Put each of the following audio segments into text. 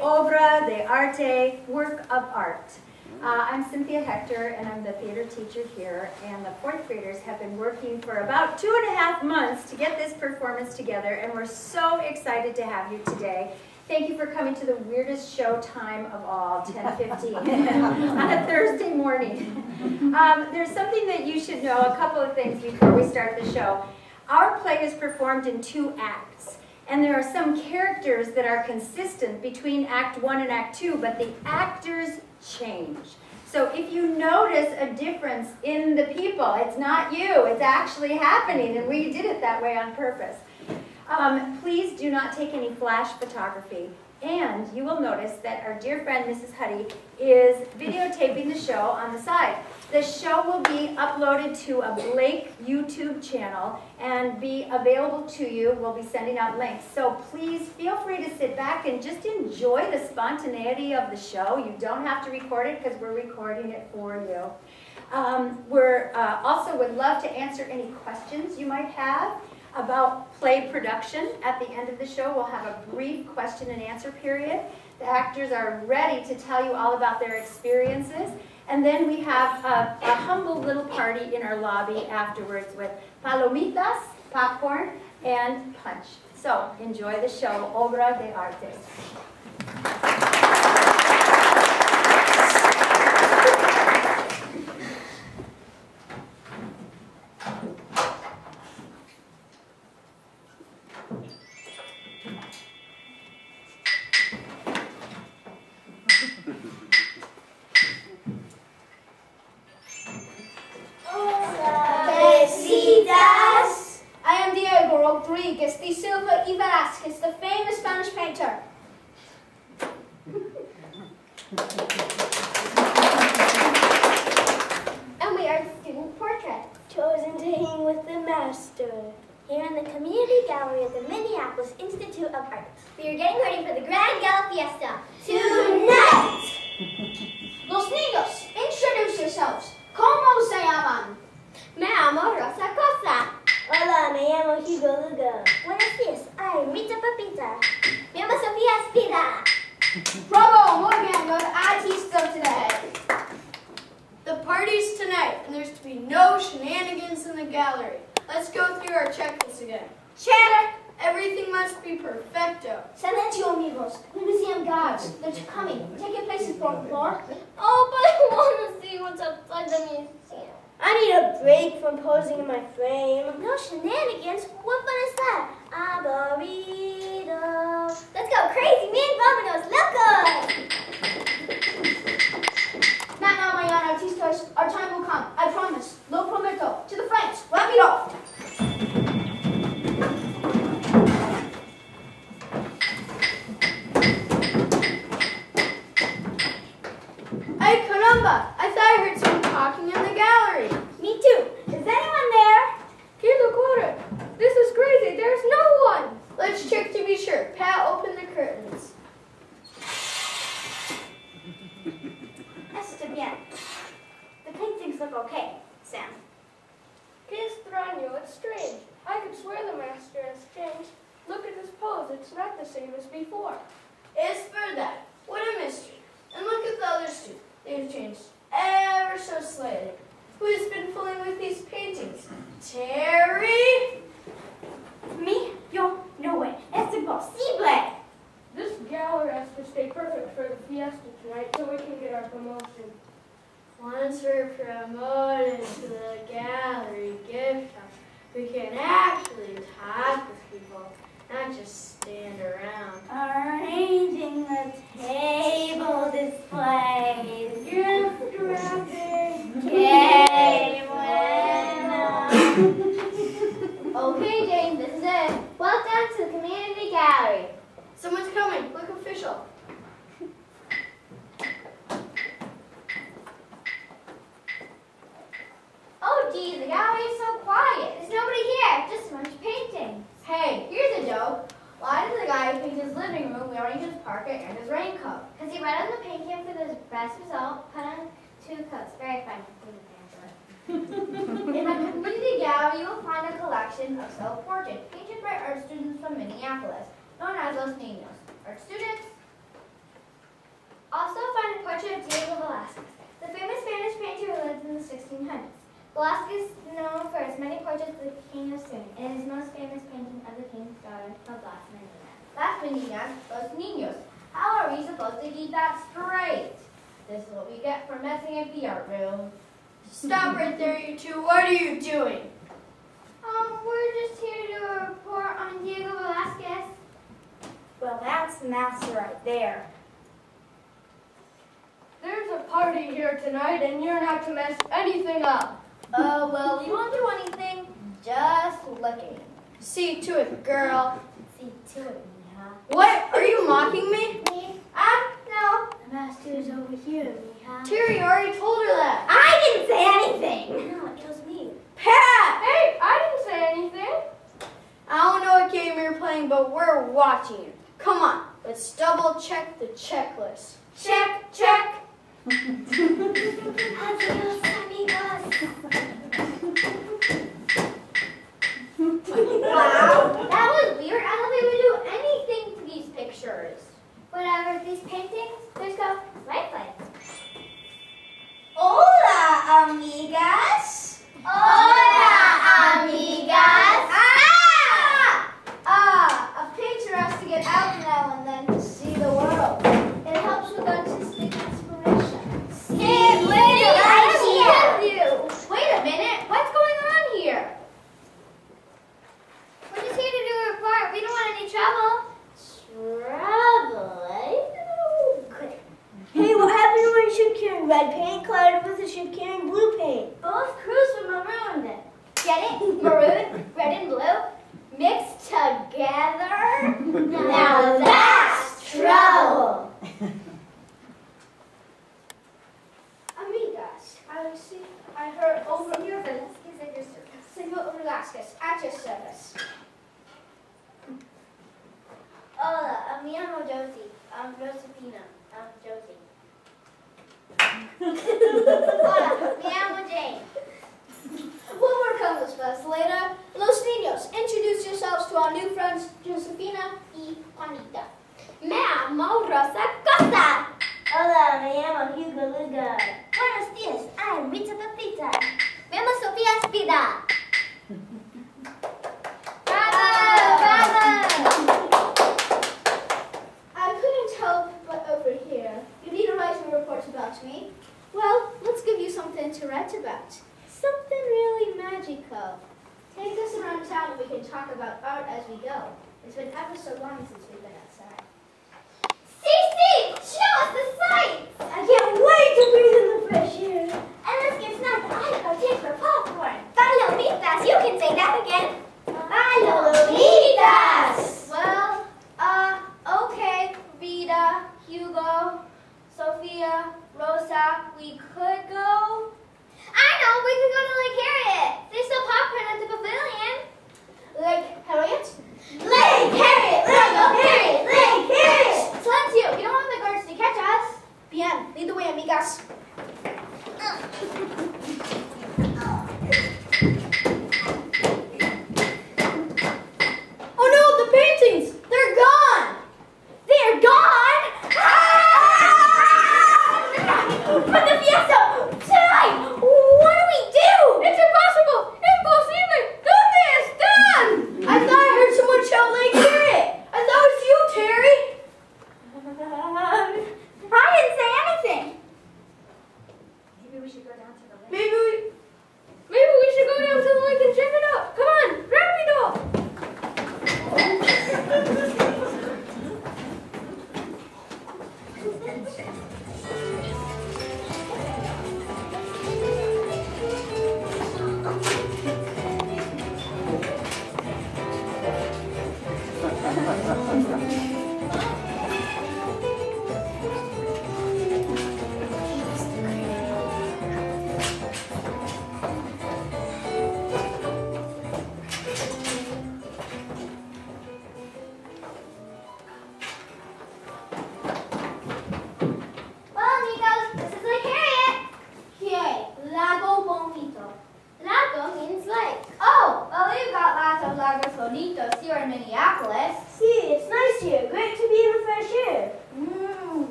Obra de Arte, Work of Art. Uh, I'm Cynthia Hector, and I'm the theater teacher here, and the fourth graders have been working for about two and a half months to get this performance together, and we're so excited to have you today. Thank you for coming to the weirdest show time of all, 10.15, on a Thursday morning. Um, there's something that you should know, a couple of things before we start the show. Our play is performed in two acts. And there are some characters that are consistent between Act 1 and Act 2, but the actors change. So if you notice a difference in the people, it's not you, it's actually happening, and we did it that way on purpose. Um, please do not take any flash photography. And you will notice that our dear friend Mrs. Huddy is videotaping the show on the side. The show will be uploaded to a Blake YouTube channel and be available to you. We'll be sending out links. So please feel free to sit back and just enjoy the spontaneity of the show. You don't have to record it because we're recording it for you. Um, we're uh, also would love to answer any questions you might have about play production. At the end of the show, we'll have a brief question and answer period. The actors are ready to tell you all about their experiences. And then we have a, a humble little party in our lobby afterwards with palomitas, popcorn, and punch. So enjoy the show, Obra de Arte. Rodriguez de Silva y Velázquez, the famous Spanish painter. and we are student portraits, chosen to hang with the master. Here in the Community Gallery at the Minneapolis Institute of Art. We are getting ready for the Grand Gala Fiesta. Tonight! Los niños, introduce yourselves. Como se llaman? Me llamo Rosa Costa. Hola, me llamo Hugo Lugo. Buenos días, I'm Rita Papita. Me llamo Sofía Espida. Bravo, muy bien, you're artista today. The party's tonight, and there's to be no shenanigans in the gallery. Let's go through our checklist again. Chatter. Everything must be perfecto. Silencio, amigos. The museum guards, they're coming. Take your places, por floor. Oh, but I want to see what's outside the museum. I need a break from posing in my frame. No shenanigans? What fun is that? perfect for the fiesta tonight so we can get our promotion. Once we're promoted to the gallery gift shop, we can actually talk with people, not just stand around. Arranging the table displays. Gift wrapping. Game Okay, James, this is it. Welcome to the community gallery. Someone's coming. Look official. The gallery is so quiet. There's nobody here, just a bunch of paintings. Hey, here's a joke. Why does the guy who paints his living room wearing his parka and his raincoat? Because he went on the paint camp for the best result, put on two coats. Very funny. In the community gallery, you will find a collection of self-portraits painted by art students from Minneapolis, known as Los Niños. Art students also find a portrait of Diego Velázquez, the famous Spanish painter who lived in the 1600s. Velázquez is known for his many portraits of the King of Spain and his most famous painting of the king's daughter, La Blossom and Las meninas, los niños. How are we supposed to keep that straight? This is what we get for messing up the art room. Stop right there, you two. What are you doing? Um, we're just here to do a report on Diego Velázquez. Well, that's the master right there. There's a party here tonight, and you're not to mess anything up. Uh, well, we won't do anything. Just looking. See to it, girl. See to it, Mija. What? Are you mocking me? Me? Ah, no. The master is over here, Mija. Terry already told her that. I didn't say anything. No, it was me. Pat! Hey, I didn't say anything. I don't know what game you're playing, but we're watching you. Come on, let's double check the checklist. Check, check. Adios, amigos. Wow, that was weird. I thought they would do anything to these pictures. Whatever, these paintings, just go right place. Hola, amigas. Hola, amigas. Ah! Ah, a painter has to get out now and then to see the world. It helps with artistic inspiration. Hey, Lady, I'm I'm with you. Wait a minute. What's going on here? We're just here to do a report. We don't want any trouble. Trouble, eh? No, good. Hey, what happened to one ship carrying red paint clouded with a ship carrying blue paint? Both crews were marooned. Get it? Maroon, red and blue, mixed together. now that's trouble. Amigas, I see. I heard over Senor Velázquez at your service. Senor Velasquez at your service. Hola, uh, me llamo Josie. I'm Josefina. I'm Josie. Hola, me llamo Jane. We'll work on first later. Los niños, introduce yourselves to our new friends, Josefina y Juanita. Me llamo Rosa Costa. Hola, me llamo Hugo Lugo. Buenos dias, I'm Rita Pepita. Me llamo Sofía Espida. Bravo! Bravo! I couldn't help but overhear. You need to write a report about me. Well, let's give you something to write about. Something really magical. Take us around town and we can talk about art as we go. It's been ever so long since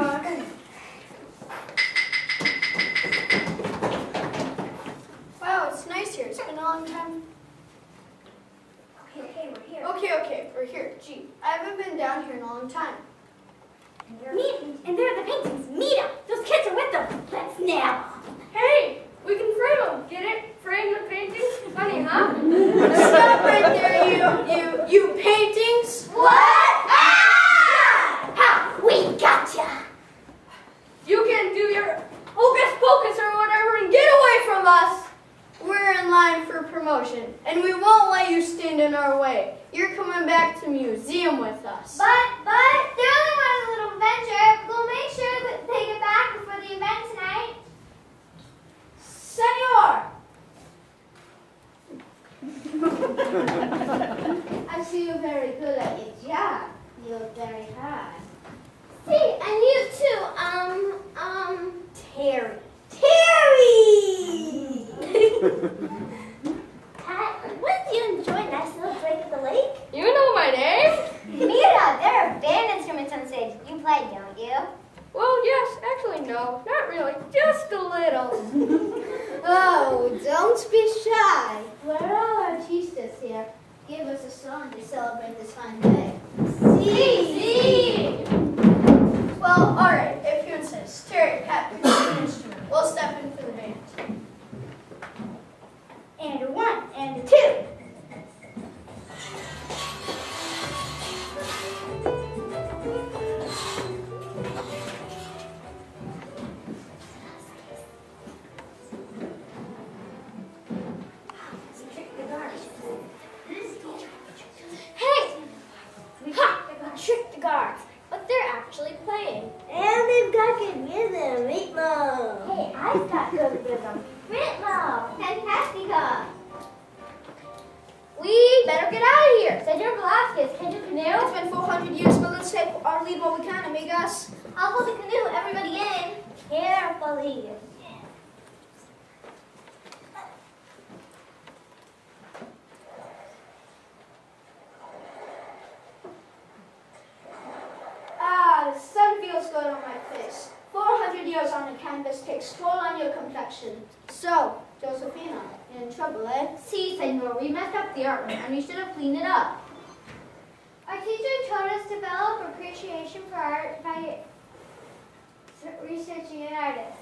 York. Um, Hold the canoe. Everybody in. Carefully. Ah, the sun feels good on my face. 400 years on the canvas takes toll on your complexion. So, Josephina, you're in trouble, eh? See, Senor, we messed up the art room and we should have cleaned it up. Our teacher told us to develop appreciation for art by researching an artist.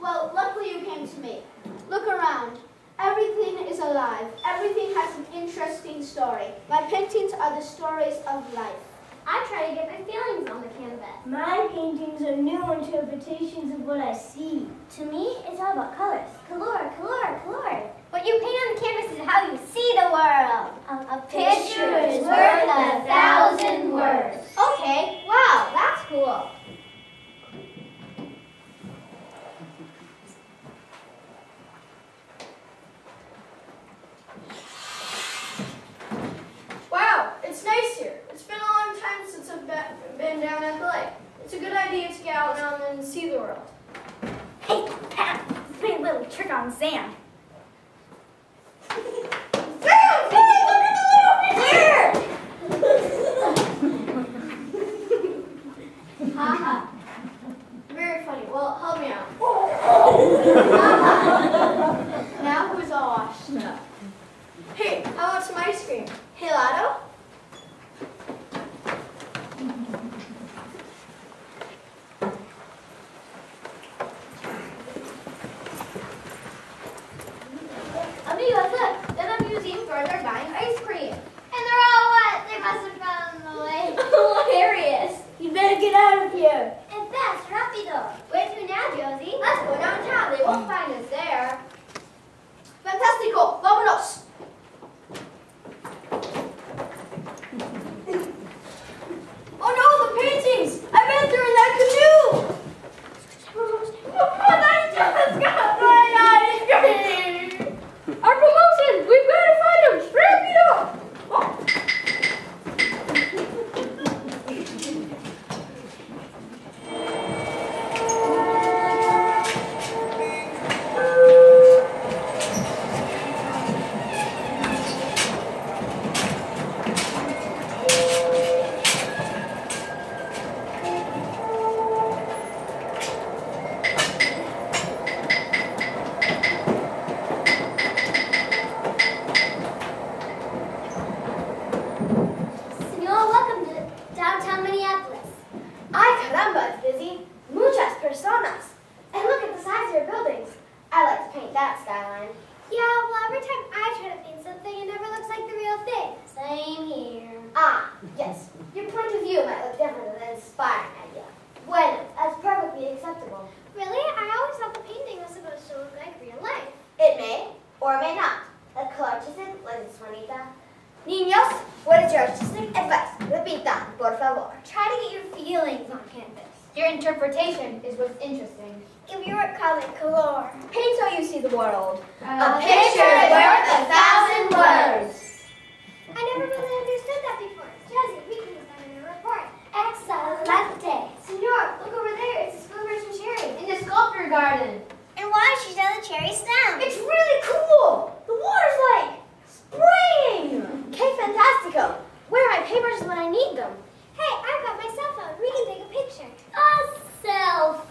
Well, luckily you came to me. Look around. Everything is alive. Everything has an interesting story. My paintings are the stories of life. I try to get my feelings on the canvas. My paintings are new interpretations of what I see. To me, it's all about colors. Color, color, color. What you paint on the canvas is how you see the world. A, a picture is worth a thousand words. Okay, wow, that's cool. Wow, it's nice here. It's been a long time since I've be- been down at the lake. It's a good idea to get out now and see the world. Hey, Pat, let's play a little trick on Sam. Haha. Very funny. Well, help me out. now who's all washed up? Hey, how about some ice cream? Hey, Lotto? Amigos, look, they're the museum guards are buying ice cream. And they're all wet. They must have on the way. Hilarious. You better get out of here. And fast, rapido. Where to now, Josie? Let's go downtown. They won't find us there. Fantastico! Vámonos!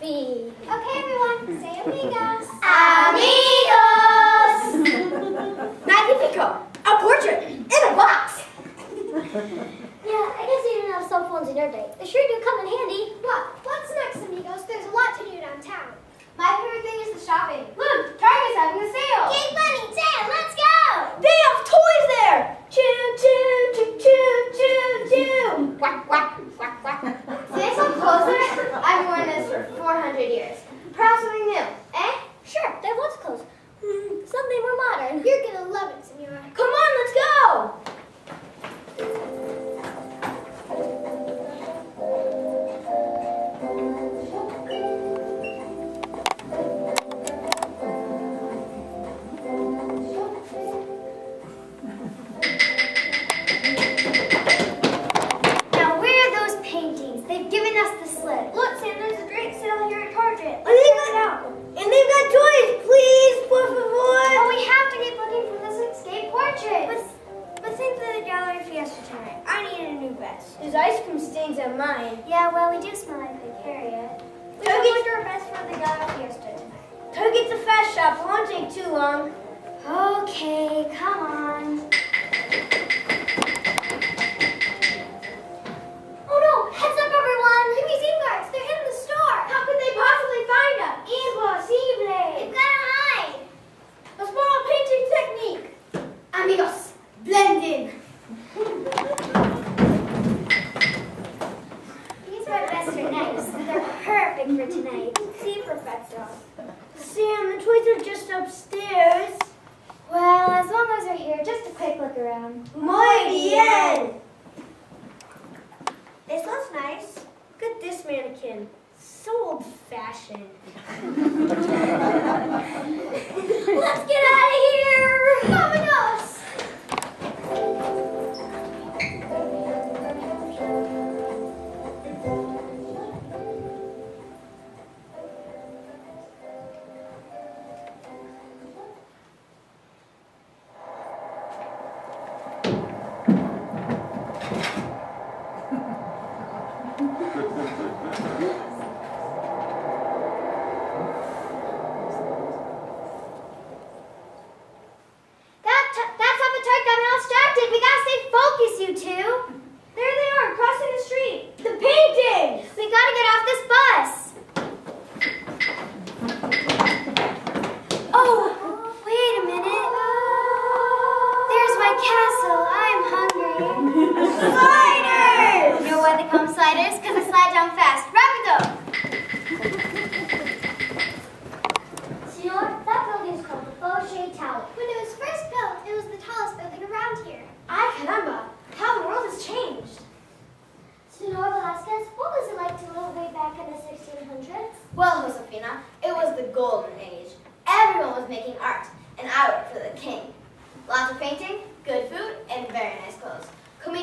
Okay, everyone, say amigos. amigos! Magnifico! A portrait in a box! yeah, I guess you didn't have cell phones in your day. They sure do come in handy. What? What's next, amigos? There's a lot to do downtown. My favorite thing is the shopping. Look, Target's having a sale. Keep money, Tim. Let's go. They have toys there. Choo, choo, choo, choo, choo, choo. Quack, quack, quack, whack. Today, so closer. I've worn 400 years. Perhaps something new, eh? Sure, there was clothes. Hmm, something more modern. You're gonna love it, Senora. Come on, let's go! Okay, come on.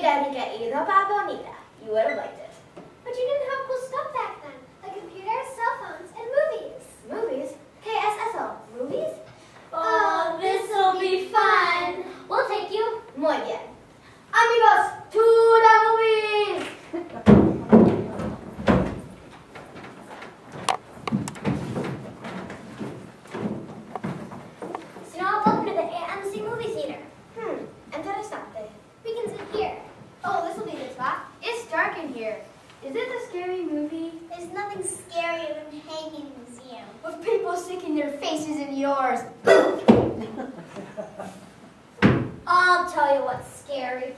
Danica e Roba Bonita. You are welcome. I'll tell you what's scary.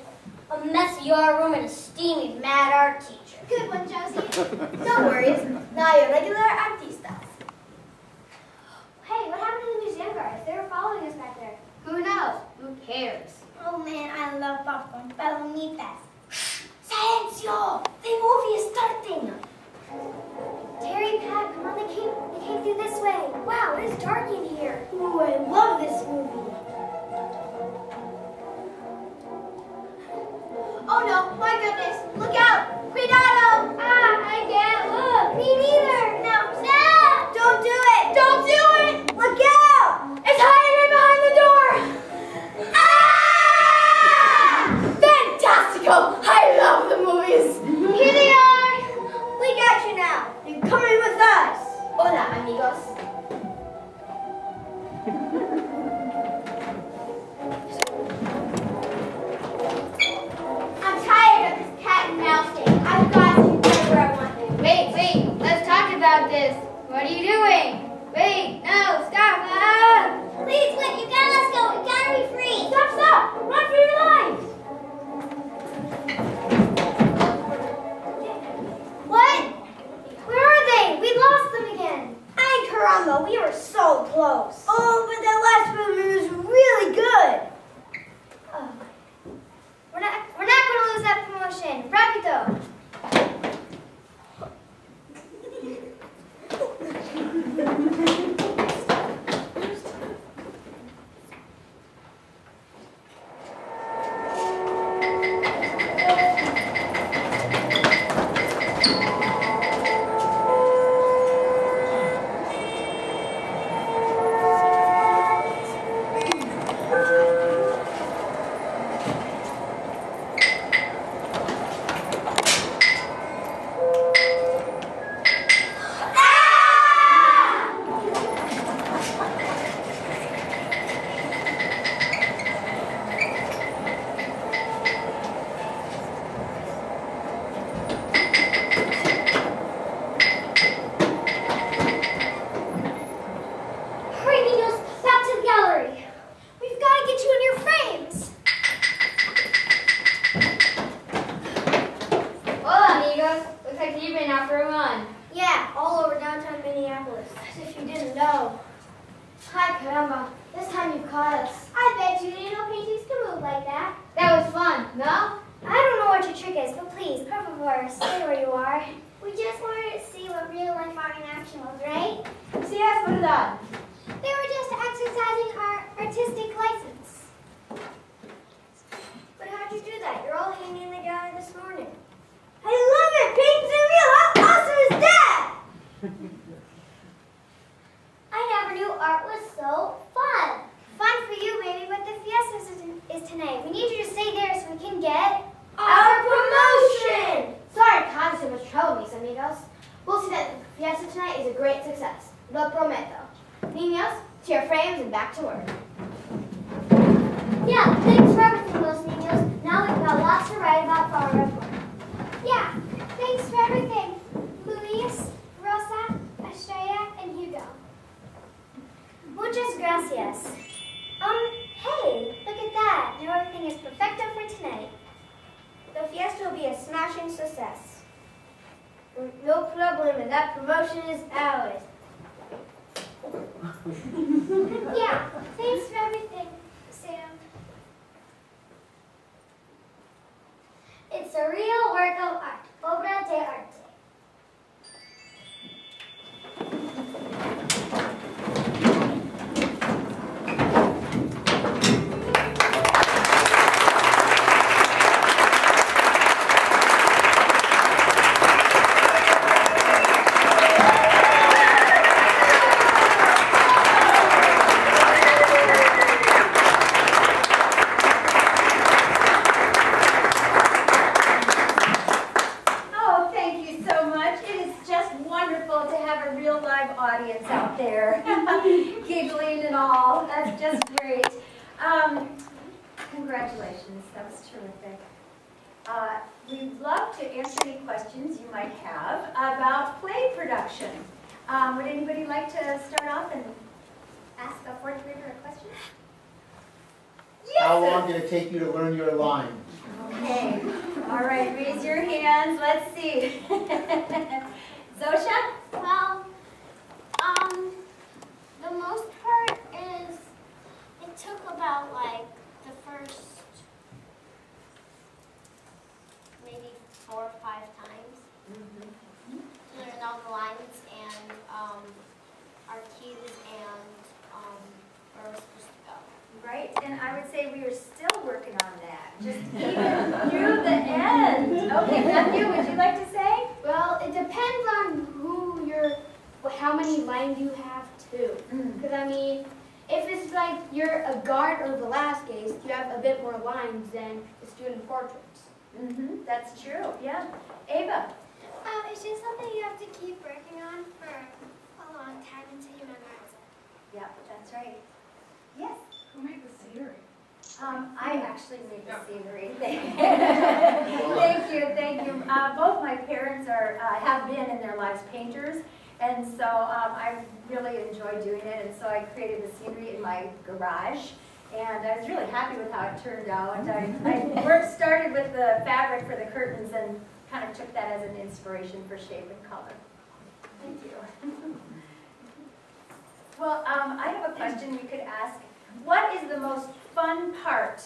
A messy your room and a steamy mad art teacher. Good one, Josie. no worries. Now you're regular artistas. Hey, what happened to the museum guards? They were following us back there. Who knows? Who cares? Oh man, I love popcorn. Palomitas. Silencio! The movie is starting! Terry, Pat, come on, they came, they came through this way. Wow, it is dark in here. Ooh, I love this movie. Oh no, my goodness. Look out! Cuidado! Ah, I can't look. Me neither. No. take you to learn your line. Okay. All right, raise your hands. Let's see. Student portraits. Mm-hmm, that's true, yeah. Ava? Um, it's just something you have to keep working on for a long time until you memorize it. Yeah, that's right. Yes? Who made the scenery? Um, I actually made the scenery. Thank you, thank you. Uh, both my parents are, uh, have been in their lives painters, and so, um, I really enjoy doing it, and so I created the scenery in my garage. And I was really happy with how it turned out. I, I worked, started with the fabric for the curtains and kind of took that as an inspiration for shape and color. Thank you. Well, um, I have a question we could ask. What is the most fun part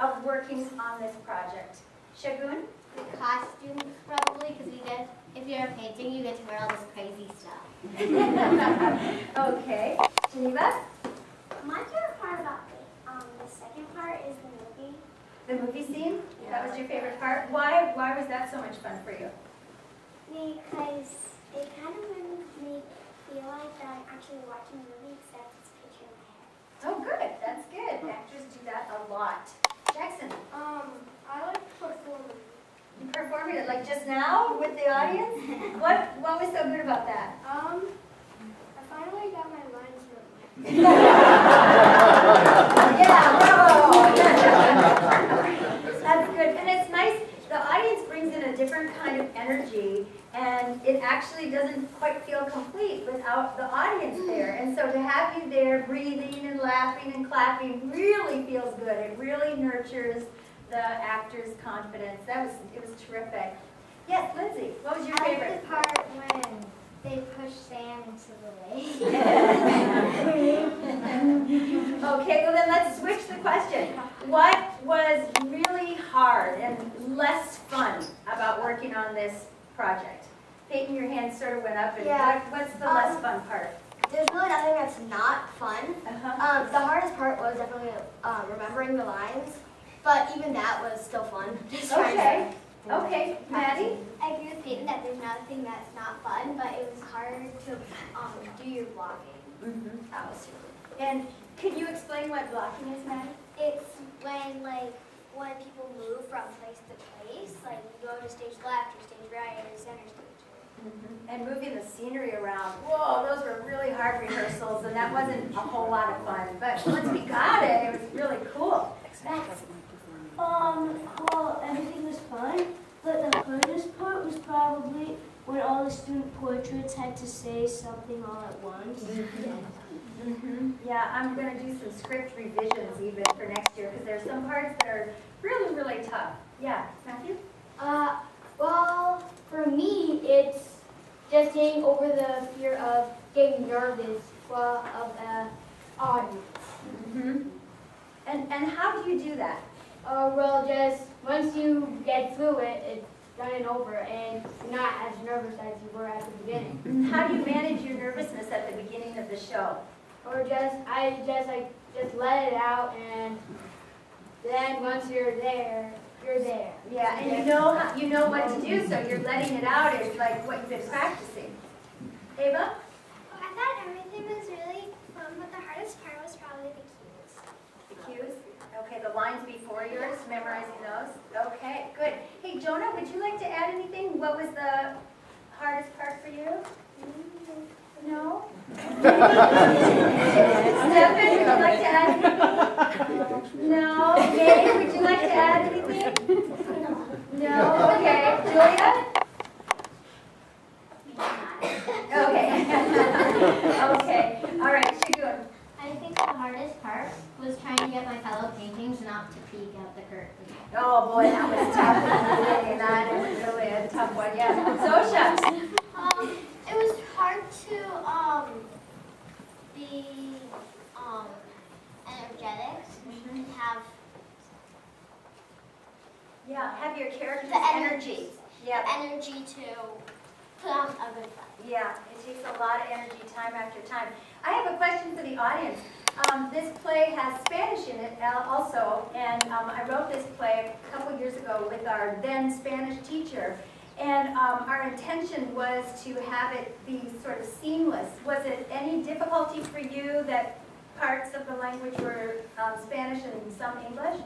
of working on this project? Shagun? The costumes probably because we get if you're a painting you get to wear all this crazy stuff. Okay. Geneva? My favorite part about the um the second part is the movie. The movie scene? That was your favorite part? Why, why was that so much fun for you? Because it kind of made me feel like that I'm actually watching a movie except it's a picture in my head. Oh, good. That's good. Actors do that a lot. Jackson? Um, I like performing. You performed it like just now with the audience? What, what was so good about that? Um, I finally got my lines written. Yeah, bravo. That's good, and it's nice, the audience brings in a different kind of energy, and it actually doesn't quite feel complete without the audience there. And so to have you there breathing and laughing and clapping really feels good. It really nurtures the actor's confidence. That was, it was terrific. Yes, Lindsay, what was your favorite? part when they push Sam into the lake. Okay, well then let's switch the question. What was really hard and less fun about working on this project? Peyton, your hand sort of went up, and Yeah. what, what's the less Um, fun part? There's really nothing that's not fun. Uh-huh. Um, the hardest part was definitely uh, remembering the lines, but even that was still fun. Just trying to- Okay, okay, Maddie? I agree with Peyton that there's nothing that's not fun, but it was hard to um, do your blocking. Mhm. That was super. And could you explain what blocking is, Maddie? It's when like when people move from place to place, like you go to stage left or stage right or center stage. And moving the scenery around, whoa, those were really hard rehearsals, and that wasn't a whole lot of fun. But once we got it, it was really cool. Um, well, was fun, but the hardest part was probably when all the student portraits had to say something all at once. Mhm. Yeah, I'm gonna do some script revisions even for next year, because there's some parts that are really, really tough. Yeah, Matthew? Uh, well, for me, it's just getting over the fear of getting nervous while of the audience. Mm-hmm. And, and how do you do that? Uh, well, just once you get through it, it's done and over, and you're not as nervous as you were at the beginning. How do you manage your nervousness at the beginning of the show? Or just, I just like, just let it out, and then once you're there, you're there. Yeah, and you know, how- you know what to do, so you're letting it out is like what you've been practicing. Ava? I thought everything was really fun, but the hardest part was probably the cues. The cues? Okay, the lines before yours, memorizing those? Okay, good. Hey, Jonah, would you like to add anything? What was the hardest part for you? No? Stefan, would you like to add anything? No? May, would you like to add anything? No? Okay. Julia? Okay. Okay, all right, the hardest part was trying to get my fellow paintings not to peek out the curtain. Oh, boy, that was tough. That was really a tough one, yeah. Zosha? Um, it was hard to um be um energetic and have Yeah, have your characters. the energy, Yeah, the energy to put on a good yeah, it takes a lot of energy time after time. I have a question for the audience. Um, this play has Spanish in it also, and um, I wrote this play a couple years ago with our then Spanish teacher. And um, our intention was to have it be sort of seamless. Was it any difficulty for you that parts of the language were um, Spanish and some English?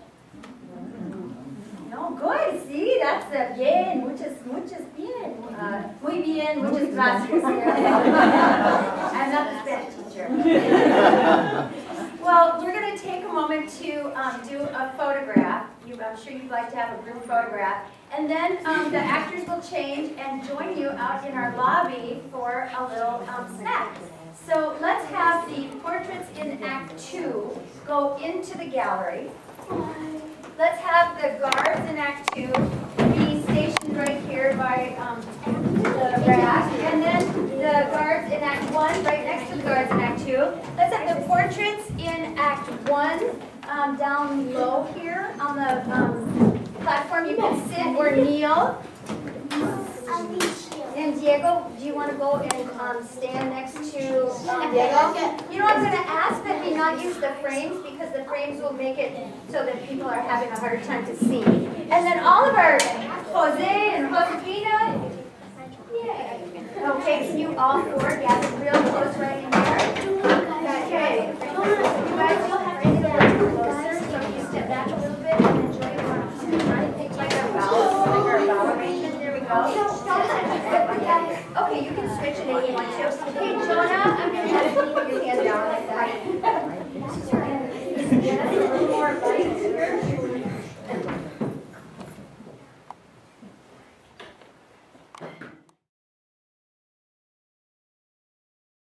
No, good. See, that's a bien. Muchas, muchas bien. Uh, muy bien. Muchas gracias. I'm not the Spanish teacher. well, we're going to take a moment to um, do a photograph. You, I'm sure you'd like to have a group photograph. And then um, the actors will change and join you out in our lobby for a little um, snack. So let's have the portraits in Act Two go into the gallery. Let's have the guards in Act Two be stationed right here by um, the rack. And then the guards in Act One, right next to the guards in Act Two. Let's have the portraits in Act One um, down low here on the um, platform. You can sit or kneel. And Diego, do you want to go and um, stand next to um, Diego? You know, I'm going to ask that we not use the frames because the frames will make it so that people are having a harder time to see. And then all of our Jose and Josefina. Okay, can you all four gather real close right in there? Okay. You guys will have to get a little closer, so you step back a little bit and enjoy your right, like our vowels, like our vowelation. There we go. Yeah. Okay, you can switch it if you want to. Hey, Jonah, I'm going to have you put your hand down like that.